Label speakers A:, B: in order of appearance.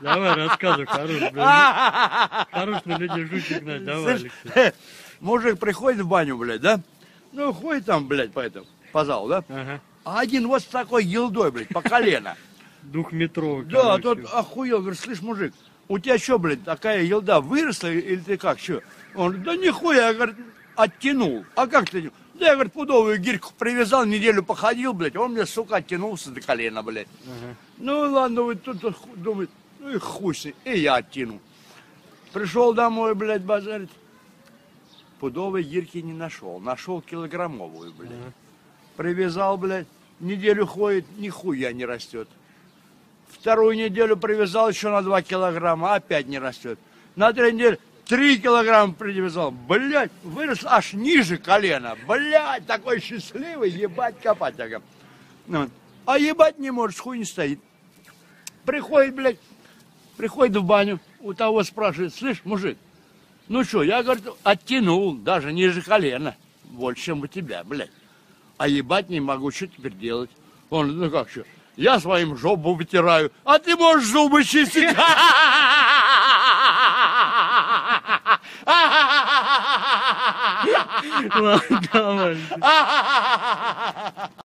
A: Давай, рассказывай, хорош. Хорош на людей шутки гнать, давай, Алексей.
B: Мужик приходит в баню, блядь, да? Ну, ходит там, блядь, по этому, по залу, да?
A: Ага.
B: А один вот с такой елдой, блядь, по колено.
A: Двухметровый,
B: Да,
A: короче.
B: тот охуел, говорит, слышь, мужик, у тебя что, блядь, такая елда выросла или ты как, что? Он говорит, да нихуя, я, говорит, оттянул. А как ты? Да я, говорит, пудовую гирьку привязал, неделю походил, блядь, он мне, сука, оттянулся до колена, блядь.
A: Ага.
B: Ну ладно, вы тут думает, ну и хуй с ним. И я оттянул. Пришел домой, блядь, базарить. Пудовой гирьки не нашел. Нашел килограммовую, блядь.
A: Ага.
B: Привязал, блядь, неделю ходит, нихуя не растет. Вторую неделю привязал еще на 2 килограмма, опять не растет. На три недели 3 килограмма привязал. Блядь, вырос аж ниже колена. Блядь, такой счастливый, ебать копать. ага. Ну, А ебать не может, хуй не стоит. Приходит, блядь, приходит в баню, у того спрашивает, слышь, мужик, ну что, я, говорит, оттянул, даже ниже колена, больше, чем у тебя, блядь. А ебать не могу, что теперь делать? Он, ну как что, я своим жопу вытираю, а ты можешь зубы чистить.
A: Well done.